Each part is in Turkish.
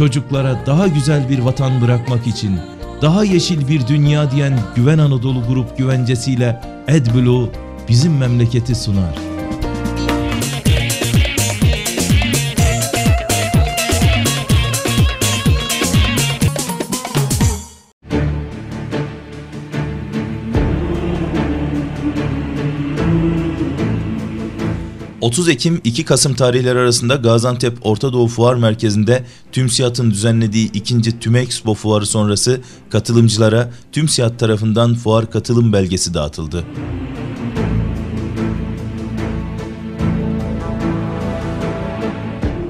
çocuklara daha güzel bir vatan bırakmak için daha yeşil bir dünya diyen Güven Anadolu Grup güvencesiyle AdBlue bizim memleketi sunar. ...30 Ekim 2 Kasım tarihleri arasında Gaziantep Orta Doğu Fuar Merkezi'nde TÜMSİAD'ın düzenlediği ikinci TÜMEXPO fuarı sonrası katılımcılara TÜMSİAD tarafından fuar katılım belgesi dağıtıldı.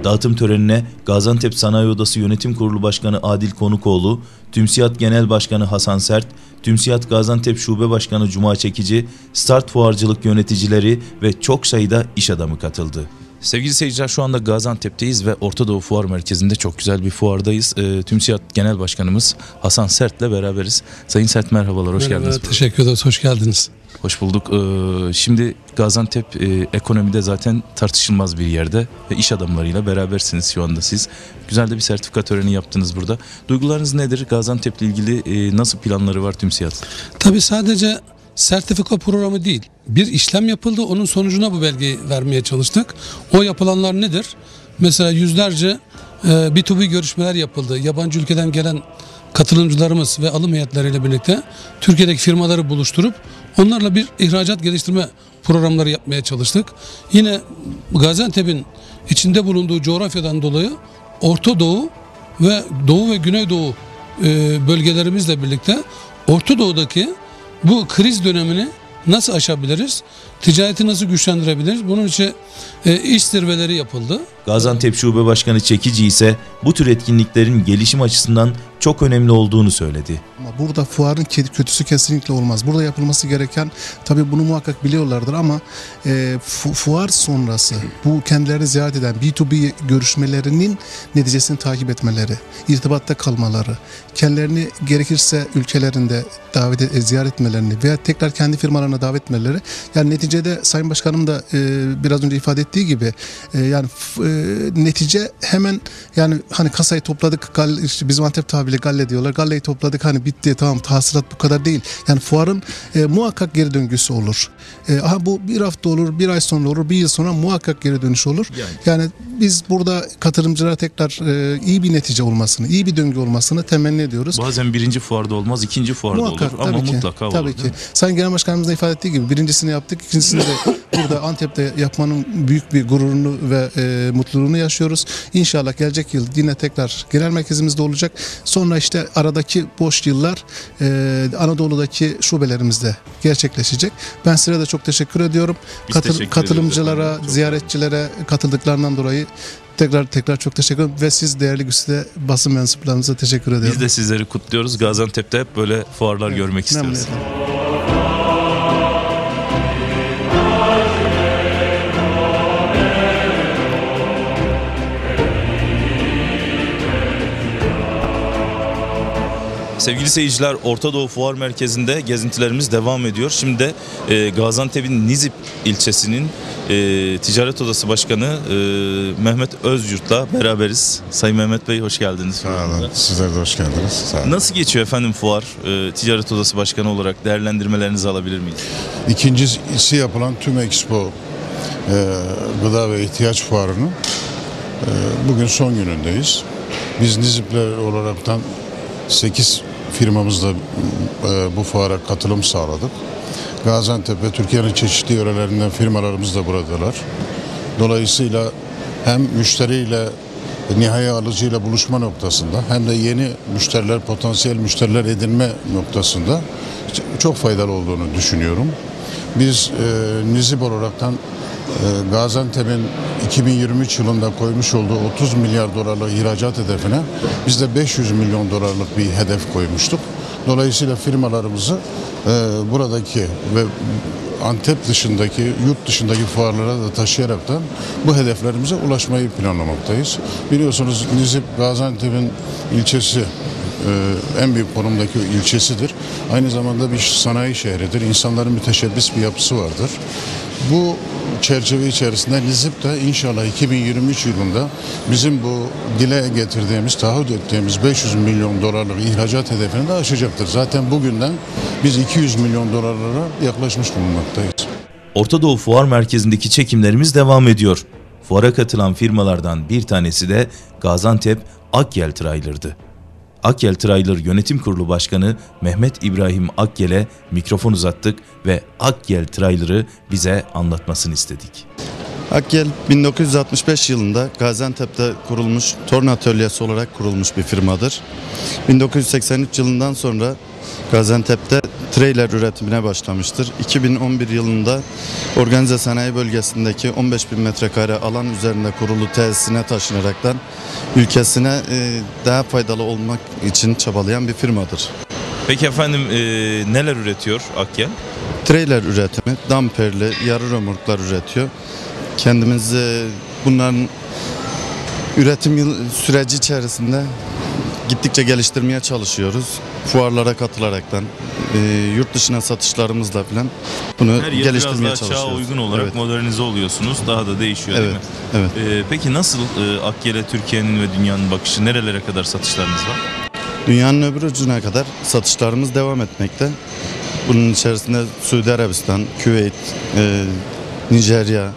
Dağıtım törenine Gaziantep Sanayi Odası Yönetim Kurulu Başkanı Adil Konukoğlu, TÜMSİAD Genel Başkanı Hasan Sert, TÜMSİAD Gaziantep Şube Başkanı Cuma Çekici, Start Fuarcılık yöneticileri ve çok sayıda iş adamı katıldı. Sevgili seyirciler şu anda Gaziantep'teyiz ve Orta Doğu Fuar Merkezi'nde çok güzel bir fuardayız. E, TÜMSİAD Genel Başkanımız Hasan Sert'le beraberiz. Sayın Sert merhabalar, hoş Merhaba, geldiniz. Teşekkür ederiz, hoş geldiniz. Hoş bulduk. Ee, şimdi Gaziantep e, ekonomide zaten tartışılmaz bir yerde ve iş adamlarıyla berabersiniz şu anda siz. Güzel de bir sertifika töreni yaptınız burada. Duygularınız nedir? Gaziantep'le ilgili e, nasıl planları var TÜMSİAD? Tabii sadece sertifika programı değil. Bir işlem yapıldı, onun sonucuna bu belgeyi vermeye çalıştık. O yapılanlar nedir? Mesela yüzlerce e, B2B görüşmeler yapıldı. Yabancı ülkeden gelen katılımcılarımız ve alım heyetleriyle birlikte Türkiye'deki firmaları buluşturup onlarla bir ihracat geliştirme programları yapmaya çalıştık. Yine Gaziantep'in içinde bulunduğu coğrafyadan dolayı Orta Doğu ve Doğu ve Güneydoğu e, bölgelerimizle birlikte Orta Doğu'daki bu kriz dönemini nasıl aşabiliriz? Ticareti nasıl güçlendirebiliriz? Bunun için e, iş zirveleri yapıldı. Gaziantep Şube Başkanı Çekici ise bu tür etkinliklerin gelişim açısından çok önemli olduğunu söyledi. Ama burada fuarın kötüsü kesinlikle olmaz. Burada yapılması gereken tabii bunu muhakkak biliyorlardır ama e, fu- fuar sonrası bu kendileri ziyaret eden B2B görüşmelerinin neticesini takip etmeleri, irtibatta kalmaları, kendilerini gerekirse ülkelerinde davet e, ziyaret etmelerini veya tekrar kendi firmalarına davet etmeleri yani neticede Sayın Başkanım da e, biraz önce ifade ettiği gibi e, yani e, netice hemen yani hani kasayı topladık bizim Antep tabiriyle galle diyorlar galleyi topladık hani bitti tamam tahsilat bu kadar değil yani fuarın e, muhakkak geri döngüsü olur e, aha bu bir hafta olur bir ay sonra olur bir yıl sonra muhakkak geri dönüş olur Yani. yani biz burada katılımcılara tekrar e, iyi bir netice olmasını iyi bir döngü olmasını temenni ediyoruz Bazen birinci fuarda olmaz, ikinci fuarda Muhakkak, olur ama tabii ki, mutlaka olur. Tabii ki. Sayın Genel Başkanımız da ifade ettiği gibi birincisini yaptık, ikincisini de burada Antep'te yapmanın büyük bir gururunu ve e, mutluluğunu yaşıyoruz. İnşallah gelecek yıl yine tekrar genel merkezimizde olacak. Sonra işte aradaki boş yıllar e, Anadolu'daki şubelerimizde gerçekleşecek. Ben size de çok teşekkür ediyorum. Biz Katıl- teşekkür katılımcılara. Çok ziyaretçilere katıldıklarından dolayı tekrar tekrar çok teşekkür ederim ve siz değerli güçlü basın mensuplarınıza teşekkür ediyorum. Biz de sizleri kutluyoruz. Gaziantep'te hep böyle fuarlar görmek istiyoruz. Memnuniyetle. Sevgili seyirciler Orta Doğu Fuar Merkezi'nde gezintilerimiz devam ediyor. Şimdi de e, Gaziantep'in Nizip ilçesinin e, Ticaret Odası Başkanı e, Mehmet Özyurt'la beraberiz. Sayın Mehmet Bey hoş geldiniz. Sağ olun. Sizler de hoş geldiniz. Sağ olun. Nasıl geçiyor efendim fuar? E, Ticaret Odası Başkanı olarak değerlendirmelerinizi alabilir miyiz? İkincisi yapılan tüm Expo e, gıda ve ihtiyaç fuarının e, bugün son günündeyiz. Biz Nizipler olaraktan 8 firmamızla e, bu fuara katılım sağladık. Gaziantep ve Türkiye'nin çeşitli yörelerinden firmalarımız da buradalar. Dolayısıyla hem müşteriyle nihai alıcıyla buluşma noktasında hem de yeni müşteriler, potansiyel müşteriler edinme noktasında çok faydalı olduğunu düşünüyorum. Biz e, Nizip olaraktan e, Gaziantep'in 2023 yılında koymuş olduğu 30 milyar dolarlık ihracat hedefine biz de 500 milyon dolarlık bir hedef koymuştuk. Dolayısıyla firmalarımızı e, buradaki ve Antep dışındaki, yurt dışındaki fuarlara da taşıyaraktan bu hedeflerimize ulaşmayı planlamaktayız. Biliyorsunuz Nizip Gaziantep'in ilçesi e, en büyük konumdaki ilçesidir. Aynı zamanda bir sanayi şehridir. İnsanların müteşebbis bir yapısı vardır. Bu çerçeve içerisinde Nizip de inşallah 2023 yılında bizim bu dile getirdiğimiz, taahhüt ettiğimiz 500 milyon dolarlık ihracat hedefini de aşacaktır. Zaten bugünden biz 200 milyon dolarlara yaklaşmış bulunmaktayız. Orta Doğu Fuar Merkezi'ndeki çekimlerimiz devam ediyor. Fuara katılan firmalardan bir tanesi de Gaziantep Akyel Trailer'dı. Akyel Trailer Yönetim Kurulu Başkanı Mehmet İbrahim Akyel'e mikrofon uzattık ve Akyel Trailer'ı bize anlatmasını istedik. Akyel 1965 yılında Gaziantep'te kurulmuş torna atölyesi olarak kurulmuş bir firmadır. 1983 yılından sonra Gaziantep'te trailer üretimine başlamıştır. 2011 yılında organize sanayi bölgesindeki 15 bin metrekare alan üzerinde kurulu tesisine taşınaraktan ülkesine e, daha faydalı olmak için çabalayan bir firmadır. Peki efendim e, neler üretiyor Akyel? Trailer üretimi, damperli, yarı römorklar üretiyor. Kendimiz e, bunların üretim süreci içerisinde gittikçe geliştirmeye çalışıyoruz. Fuarlara katılaraktan, e, yurt dışına satışlarımızla falan bunu Her yıl biraz geliştirmeye daha çağa çalışıyoruz. uygun olarak Evet, modernize oluyorsunuz. Daha da değişiyor değil evet, mi? evet. E, peki nasıl e, Akyel'e Türkiye'nin ve dünyanın bakışı nerelere kadar satışlarınız var? Dünyanın öbür ucuna kadar satışlarımız devam etmekte. Bunun içerisinde Suudi Arabistan, Küveyt, e, Nijerya,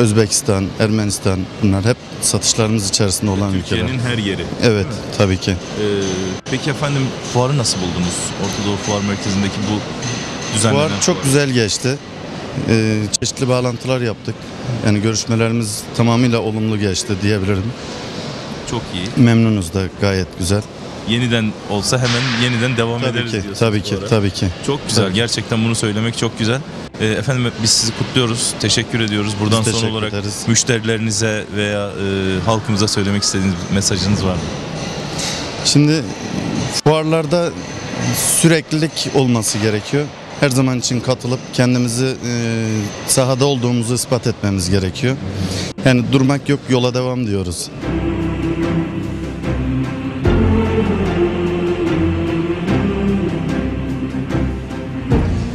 Özbekistan, Ermenistan bunlar hep satışlarımız içerisinde olan ülkeler. Türkiye'nin her yeri. Evet, tabii ki. Ee, peki efendim fuarı nasıl buldunuz? Orta Doğu Fuar Merkezi'ndeki bu düzenlenen Fuar çok güzel geçti. E, çeşitli bağlantılar yaptık. Yani görüşmelerimiz tamamıyla olumlu geçti diyebilirim. Çok iyi. Memnunuz da gayet güzel. Yeniden olsa hemen yeniden devam Tabii ederiz ki, diyorsunuz tabii ki, tabii ki. Çok güzel. Tabii. Gerçekten bunu söylemek çok güzel. Ee, efendim biz sizi kutluyoruz. Teşekkür ediyoruz. Buradan Biz son olarak ederiz. müşterilerinize veya e, halkımıza söylemek istediğiniz mesajınız var mı? Şimdi fuarlarda süreklilik olması gerekiyor. Her zaman için katılıp kendimizi e, sahada olduğumuzu ispat etmemiz gerekiyor. Yani durmak yok yola devam diyoruz.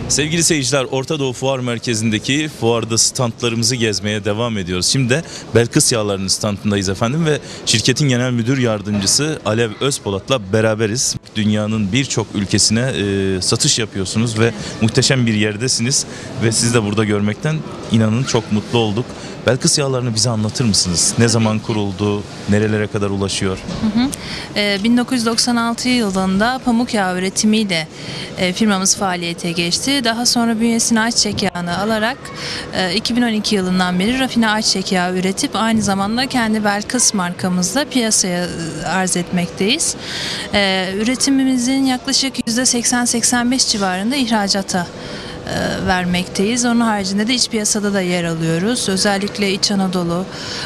Sevgili seyirciler Orta Doğu Fuar Merkezi'ndeki fuarda standlarımızı gezmeye devam ediyoruz. Şimdi de Belkıs Yağları'nın standındayız efendim ve şirketin genel müdür yardımcısı Alev Özpolat'la beraberiz. Dünyanın birçok ülkesine e, satış yapıyorsunuz ve muhteşem bir yerdesiniz ve sizi de burada görmekten inanın çok mutlu olduk. Belkıs Yağları'nı bize anlatır mısınız? Ne zaman kuruldu? Nerelere kadar ulaşıyor? Ee, 1996 yılında pamuk yağı üretimiyle e, firmamız faaliyete geçti. Daha sonra bünyesine ayçiçek yağını alarak e, 2012 yılından beri rafine ayçiçek yağı üretip aynı zamanda kendi Belkıs markamızla piyasaya e, arz etmekteyiz. E, Üretimimizin yaklaşık %80-85 civarında ihracata e, vermekteyiz. Onun haricinde de iç piyasada da yer alıyoruz. Özellikle İç Anadolu,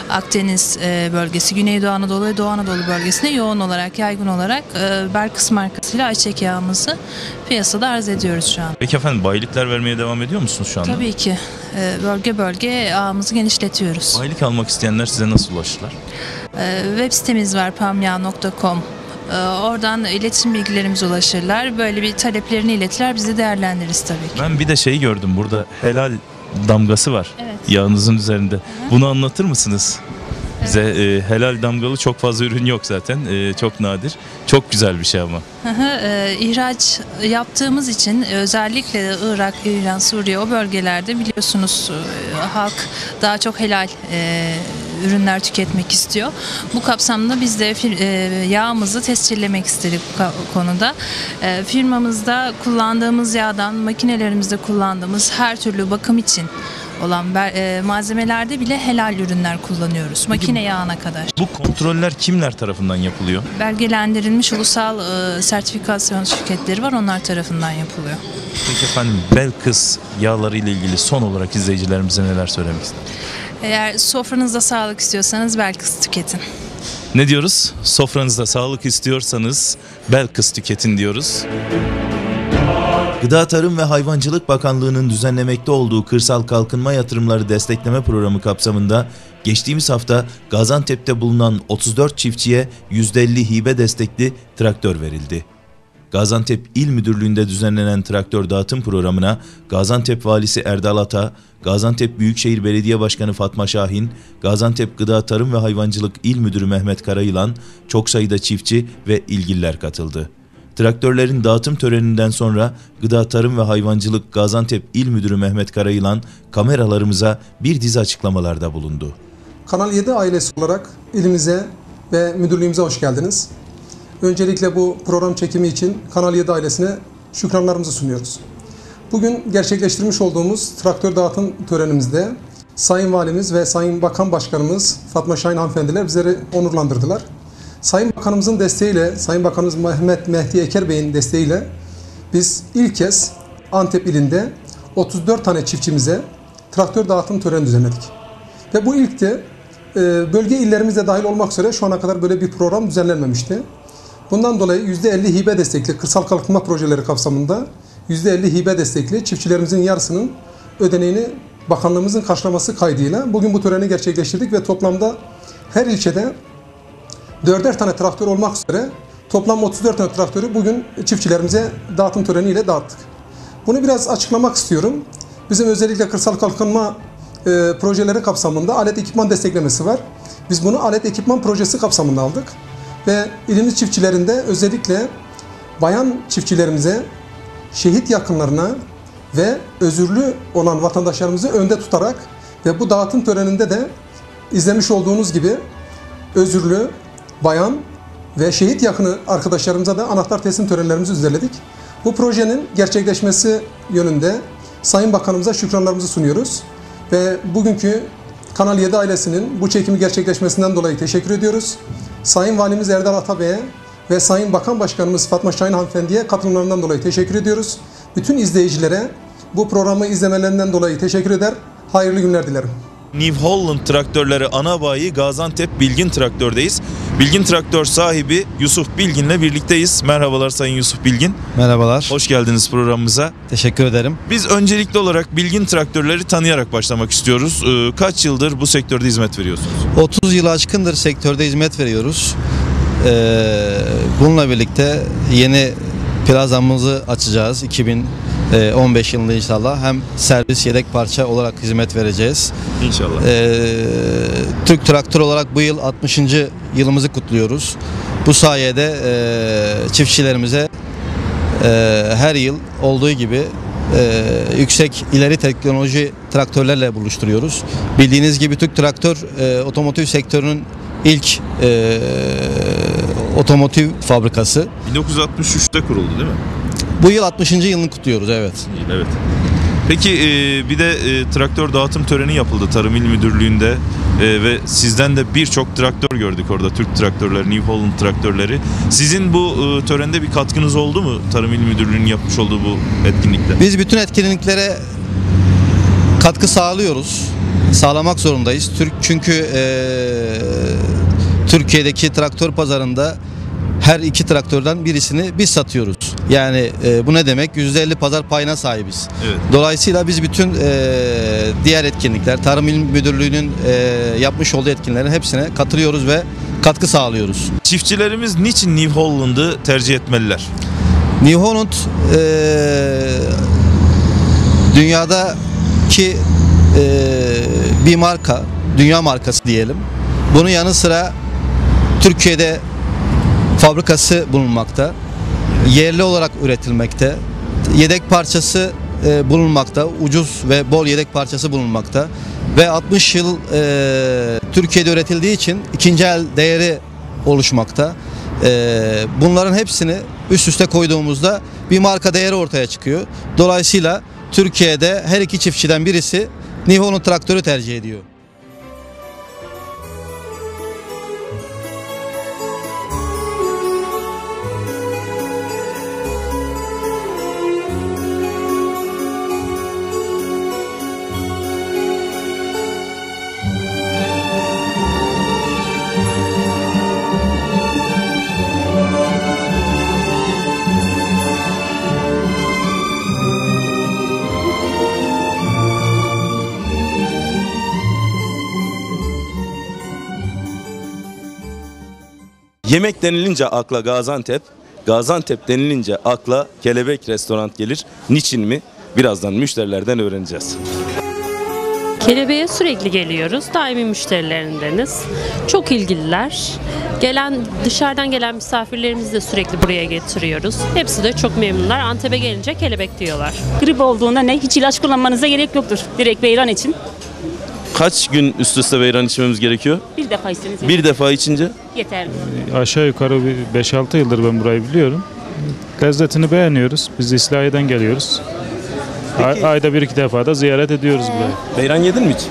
Akdeniz e, bölgesi, Güneydoğu Anadolu ve Doğu Anadolu bölgesinde yoğun olarak, yaygın olarak e, Berkıs markasıyla ayçiçek yağımızı piyasada arz ediyoruz şu an. Peki efendim bayilikler vermeye devam ediyor musunuz şu anda? Tabii ki e, bölge bölge ağımızı genişletiyoruz. Bayilik almak isteyenler size nasıl ulaşırlar? E, Web sitemiz var pamya.com. E, Oradan iletişim bilgilerimize ulaşırlar. Böyle bir taleplerini iletirler. Biz de değerlendiririz tabii ki. Ben bir de şeyi gördüm burada helal damgası var Evet. yağınızın üzerinde. Bunu anlatır mısınız? Bize e, helal damgalı çok fazla ürün yok zaten. E, çok nadir. Çok güzel bir şey ama. Hı hı, e, ihraç yaptığımız için özellikle Irak, İran, Suriye o bölgelerde biliyorsunuz e, halk daha çok helal e, ürünler tüketmek istiyor. Bu kapsamda biz de e, yağımızı tescillemek istedik bu konuda. E, firmamızda kullandığımız yağdan makinelerimizde kullandığımız her türlü bakım için olan e, malzemelerde bile helal ürünler kullanıyoruz. Makine yağına kadar. Bu kontroller kimler tarafından yapılıyor? Belgelendirilmiş ulusal sertifikasyon şirketleri var. Onlar tarafından yapılıyor. Peki efendim Belkıs yağları ile ilgili son olarak izleyicilerimize neler söylemek istersiniz? Eğer sofranızda sağlık istiyorsanız Belkıs tüketin. Ne diyoruz? Sofranızda sağlık istiyorsanız Belkıs tüketin diyoruz. Gıda Tarım ve Hayvancılık Bakanlığı'nın düzenlemekte olduğu kırsal kalkınma yatırımları destekleme programı kapsamında geçtiğimiz hafta Gaziantep'te bulunan 34 çiftçiye %50 hibe destekli traktör verildi. Gaziantep İl Müdürlüğü'nde düzenlenen traktör dağıtım programına Gaziantep Valisi Erdal Ata, Gaziantep Büyükşehir Belediye Başkanı Fatma Şahin, Gaziantep Gıda Tarım ve Hayvancılık İl Müdürü Mehmet Karayılan, çok sayıda çiftçi ve ilgililer katıldı. Traktörlerin dağıtım töreninden sonra Gıda Tarım ve Hayvancılık Gaziantep İl Müdürü Mehmet Karayılan kameralarımıza bir dizi açıklamalarda bulundu. Kanal 7 ailesi olarak ilimize ve müdürlüğümüze hoş geldiniz. Öncelikle bu program çekimi için Kanal 7 ailesine şükranlarımızı sunuyoruz. Bugün gerçekleştirmiş olduğumuz traktör dağıtım törenimizde Sayın Valimiz ve Sayın Bakan Başkanımız Fatma Şahin hanımefendiler bizleri onurlandırdılar. Sayın Bakanımızın desteğiyle, Sayın Bakanımız Mehmet Mehdi Eker Bey'in desteğiyle biz ilk kez Antep ilinde 34 tane çiftçimize traktör dağıtım töreni düzenledik. Ve bu ilkti. Ee, bölge illerimize dahil olmak üzere şu ana kadar böyle bir program düzenlenmemişti. Bundan dolayı %50 hibe destekli kırsal kalkınma projeleri kapsamında %50 hibe destekli çiftçilerimizin yarısının ödeneğini bakanlığımızın karşılaması kaydıyla bugün bu töreni gerçekleştirdik ve toplamda her ilçede dörder tane traktör olmak üzere toplam 34 tane traktörü bugün çiftçilerimize dağıtım töreniyle dağıttık. Bunu biraz açıklamak istiyorum. Bizim özellikle kırsal kalkınma e, projeleri kapsamında alet ekipman desteklemesi var. Biz bunu alet ekipman projesi kapsamında aldık. Ve ilimiz çiftçilerinde özellikle bayan çiftçilerimize, şehit yakınlarına ve özürlü olan vatandaşlarımızı önde tutarak ve bu dağıtım töreninde de izlemiş olduğunuz gibi özürlü, bayan ve şehit yakını arkadaşlarımıza da anahtar teslim törenlerimizi düzenledik. Bu projenin gerçekleşmesi yönünde Sayın Bakanımıza şükranlarımızı sunuyoruz. Ve bugünkü Kanal 7 ailesinin bu çekimi gerçekleşmesinden dolayı teşekkür ediyoruz. Sayın Valimiz Erdal Atabey'e ve Sayın Bakan Başkanımız Fatma Şahin Hanımefendi'ye katılımlarından dolayı teşekkür ediyoruz. Bütün izleyicilere bu programı izlemelerinden dolayı teşekkür eder. Hayırlı günler dilerim. New Holland traktörleri ana bayi Gaziantep Bilgin Traktör'deyiz. Bilgin Traktör sahibi Yusuf Bilgin'le birlikteyiz. Merhabalar Sayın Yusuf Bilgin. Merhabalar. Hoş geldiniz programımıza. Teşekkür ederim. Biz öncelikli olarak Bilgin Traktörleri tanıyarak başlamak istiyoruz. Ee, kaç yıldır bu sektörde hizmet veriyorsunuz? 30 yılı aşkındır sektörde hizmet veriyoruz. Ee, bununla birlikte yeni plazamızı açacağız 2015 yılında inşallah. Hem servis yedek parça olarak hizmet vereceğiz. İnşallah. Ee, Türk Traktör olarak bu yıl 60. yılımızı kutluyoruz. Bu sayede e, çiftçilerimize e, her yıl olduğu gibi e, yüksek ileri teknoloji traktörlerle buluşturuyoruz. Bildiğiniz gibi Türk Traktör e, otomotiv sektörünün ilk e, otomotiv fabrikası. 1963'te kuruldu değil mi? Bu yıl 60. yılını kutluyoruz evet. Evet. Peki e, bir de e, traktör dağıtım töreni yapıldı Tarım İl Müdürlüğü'nde e, ve sizden de birçok traktör gördük orada Türk traktörleri, New Holland traktörleri. Sizin bu e, törende bir katkınız oldu mu Tarım İl Müdürlüğü'nün yapmış olduğu bu etkinlikte? Biz bütün etkinliklere katkı sağlıyoruz. Sağlamak zorundayız. Türk çünkü eee, Türkiye'deki traktör pazarında her iki traktörden birisini biz satıyoruz. Yani eee, bu ne demek? %50 pazar payına sahibiz. Evet. Dolayısıyla biz bütün eee, diğer etkinlikler, Tarım İl Müdürlüğü'nün eee, yapmış olduğu etkinliklerin hepsine katılıyoruz ve katkı sağlıyoruz. Çiftçilerimiz niçin New Holland'ı tercih etmeliler? New Holland eee dünyadaki eee, bir marka, dünya markası diyelim. Bunun yanı sıra Türkiye'de fabrikası bulunmakta. Yerli olarak üretilmekte. Yedek parçası eee, bulunmakta. Ucuz ve bol yedek parçası bulunmakta. Ve 60 yıl eee, Türkiye'de üretildiği için ikinci el değeri oluşmakta. Ee, bunların hepsini üst üste koyduğumuzda bir marka değeri ortaya çıkıyor. Dolayısıyla Türkiye'de her iki çiftçiden birisi Holland traktörü tercih ediyor. Yemek denilince akla Gaziantep, Gaziantep denilince akla Kelebek Restoran gelir. Niçin mi? Birazdan müşterilerden öğreneceğiz. Kelebeğe sürekli geliyoruz. Daimi müşterilerindeniz. Çok ilgililer. Gelen dışarıdan gelen misafirlerimizi de sürekli buraya getiriyoruz. Hepsi de çok memnunlar. Antep'e gelince kelebek diyorlar. Grip olduğunda ne hiç ilaç kullanmanıza gerek yoktur. Direkt beyran için. Kaç gün üst üste beyran içmemiz gerekiyor? Bir defa içseniz Bir defa içince yeterli. Aşağı yukarı bir 5-6 yıldır ben burayı biliyorum. Lezzetini beğeniyoruz. Biz İslahiye'den geliyoruz. Ay- ayda bir iki defa da ziyaret ediyoruz burayı. beyran yedin mi hiç?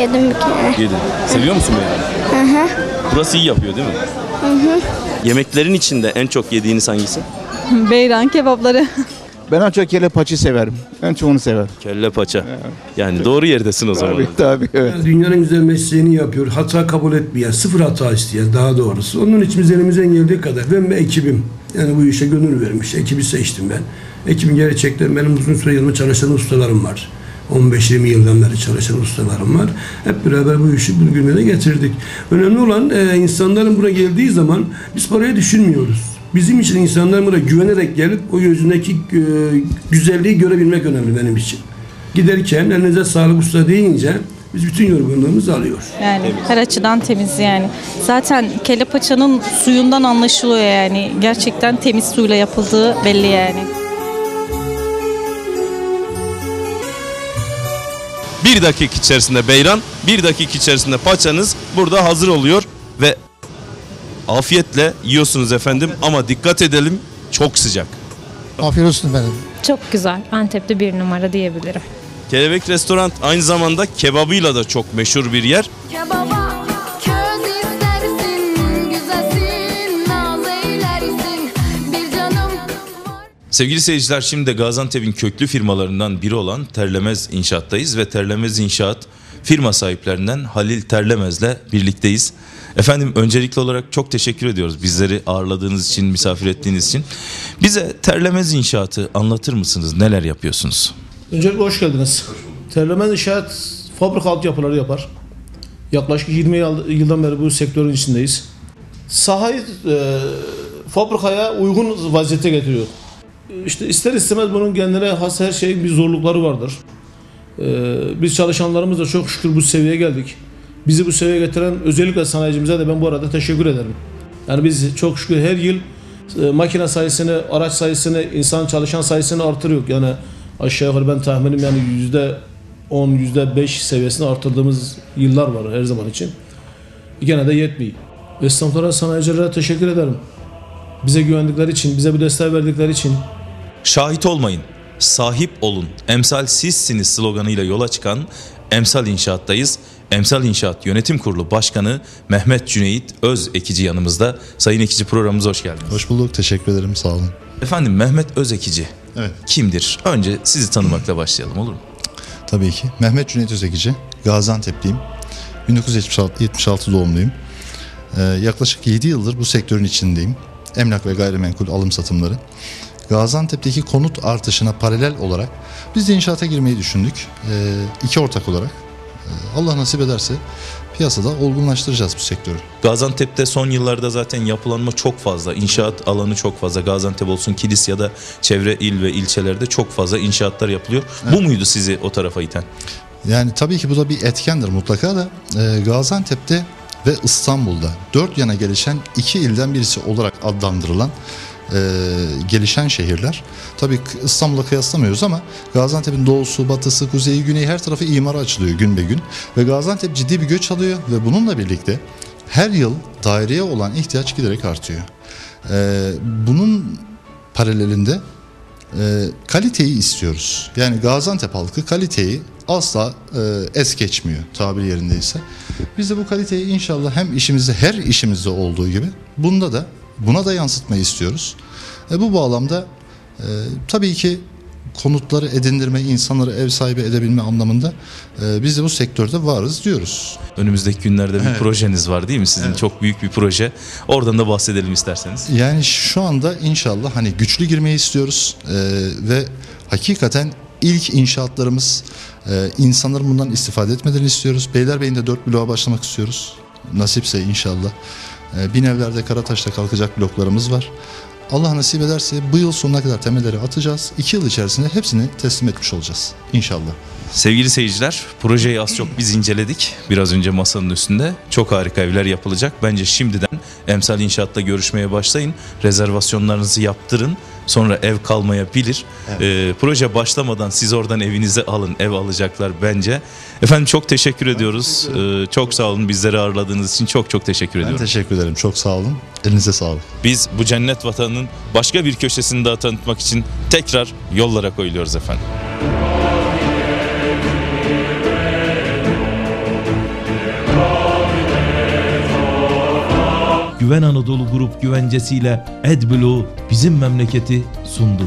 Yedim bir kere. Yedin. Seviyor musun beyranı? Hı hı. Burası iyi yapıyor değil mi? Hı hı. Yemeklerin içinde en çok yediğiniz hangisi? Beyran kebapları. Ben en çok kelle paçı severim. En çok onu severim. Kelle paça. Yani doğru yerdesin o zaman. Tabii tabii evet. Dünyanın güzel mesleğini yapıyor. Hata kabul etmeyen, sıfır hata isteyen daha doğrusu. Onun için biz elimizden geldiği kadar. Ben ve ekibim. Yani bu işe gönül vermiş. Ekibi seçtim ben. Ekibin gerçekten benim uzun süre yanımda çalışan ustalarım var. 15-20 yıldan beri çalışan ustalarım var. Hep beraber bu işi bugünlere getirdik. Önemli olan e, insanların buraya geldiği zaman biz parayı düşünmüyoruz. Bizim için insanlar buraya güvenerek gelip o yüzündeki e, güzelliği görebilmek önemli benim için. Giderken elinize sağlık usta deyince biz bütün yorgunluğumuzu alıyoruz. Yani her açıdan temiz yani. Zaten kelle paçanın suyundan anlaşılıyor yani. Gerçekten temiz suyla yapıldığı belli yani. Bir dakika içerisinde beyran, bir dakika içerisinde paçanız burada hazır oluyor afiyetle yiyorsunuz efendim ama dikkat edelim çok sıcak. Afiyet olsun efendim. Çok güzel. Antep'te bir numara diyebilirim. Kelebek Restoran aynı zamanda kebabıyla da çok meşhur bir yer. Kebaba köz istersin, güzelsin, naz eylersin. Bir canım Sevgili seyirciler şimdi de Gaziantep'in köklü firmalarından biri olan Terlemez İnşaat'tayız ve Terlemez İnşaat firma sahiplerinden Halil Terlemez'le birlikteyiz. Efendim öncelikli olarak çok teşekkür ediyoruz bizleri ağırladığınız için, misafir ettiğiniz için. Bize Terlemez İnşaat'ı anlatır mısınız? Neler yapıyorsunuz? Öncelikle hoş geldiniz. Terlemez İnşaat fabrika altyapıları yapar. Yaklaşık 20 yıl- yıldan beri bu sektörün içindeyiz. Sahayı e, fabrikaya uygun vaziyete getiriyor. İşte ister istemez bunun kendine has her şeyin bir zorlukları vardır. E, biz çalışanlarımız da çok şükür bu seviyeye geldik. Bizi bu seviyeye getiren özellikle sanayicimize de ben bu arada teşekkür ederim. Yani biz çok şükür her yıl e, makine sayısını, araç sayısını, insan çalışan sayısını artırıyor. Yani aşağı yukarı ben tahminim yani yüzde 10, yüzde 5 seviyesini artırdığımız yıllar var her zaman için. Gene de yetmiyor. Esnaflara, sanayicilere teşekkür ederim. Bize güvendikleri için, bize bu desteği verdikleri için. Şahit olmayın, sahip olun. Emsal sizsiniz sloganıyla yola çıkan Emsal İnşaat'tayız. Emsal İnşaat Yönetim Kurulu Başkanı Mehmet Cüneyt Öz Ekici yanımızda. Sayın Ekici programımıza hoş geldiniz. Hoş bulduk. Teşekkür ederim. Sağ olun. Efendim Mehmet Öz Ekici Evet. kimdir? Önce sizi tanımakla başlayalım olur mu? Tabii ki. Mehmet Cüneyt Özekici. Gaziantep'liyim. 1976 doğumluyum. Ee, yaklaşık 7 yıldır bu sektörün içindeyim. Emlak ve gayrimenkul alım satımları. Gaziantep'teki konut artışına paralel olarak biz de inşaata girmeyi düşündük. Ee, iki ortak olarak. Ee, Allah nasip ederse piyasada olgunlaştıracağız bu sektörü. Gaziantep'te son yıllarda zaten yapılanma çok fazla. İnşaat alanı çok fazla. Gaziantep olsun, Kilis ya da çevre il ve ilçelerde çok fazla inşaatlar yapılıyor. Bu muydu sizi o tarafa iten? Yani tabii ki bu da bir etkendir mutlaka da e, Gaziantep'te ve İstanbul'da dört yana gelişen iki ilden birisi olarak adlandırılan e, gelişen şehirler. Tabii İstanbul'la kıyaslamıyoruz ama Gaziantep'in doğusu, batısı, kuzeyi, güneyi her tarafı imara açılıyor gün be gün. Ve Gaziantep ciddi bir göç alıyor ve bununla birlikte her yıl daireye olan ihtiyaç giderek artıyor. E, bunun paralelinde e, kaliteyi istiyoruz. Yani Gaziantep halkı kaliteyi asla e, es geçmiyor tabiri yerindeyse. Biz de bu kaliteyi inşallah hem işimizde her işimizde olduğu gibi bunda da buna da yansıtmayı istiyoruz. E, bu bağlamda e, tabii ki konutları edindirme, insanları ev sahibi edebilme anlamında e, biz de bu sektörde varız diyoruz. Önümüzdeki günlerde bir Evet. projeniz var değil mi? Sizin çok büyük bir proje. Oradan da bahsedelim isterseniz. Yani şu anda inşallah hani güçlü girmeyi istiyoruz Ee, ve hakikaten ilk inşaatlarımız e, insanların bundan istifade etmelerini istiyoruz. Beylerbeyi'nde 4 bloğa başlamak istiyoruz. Nasipse inşallah. Ee, bin evlerde Karataş'ta kalkacak bloklarımız var. Allah nasip ederse bu yıl sonuna kadar temelleri atacağız. İki yıl içerisinde hepsini teslim etmiş olacağız inşallah. Sevgili seyirciler, projeyi az çok biz inceledik. Biraz önce masanın üstünde. Çok harika evler yapılacak. Bence şimdiden emsal inşaatla görüşmeye başlayın. Rezervasyonlarınızı yaptırın. Sonra ev kalmayabilir. Ee, proje başlamadan siz oradan evinize alın. Ev alacaklar bence. Efendim çok teşekkür ediyoruz. Ee, çok sağ olun bizleri ağırladığınız için çok çok teşekkür Ben ediyorum. teşekkür ederim. Çok sağ olun. Elinize sağlık. Biz bu cennet vatanının başka bir köşesini daha tanıtmak için tekrar yollara koyuluyoruz efendim. Güven Anadolu Grup güvencesiyle AdBlue bizim memleketi sundu.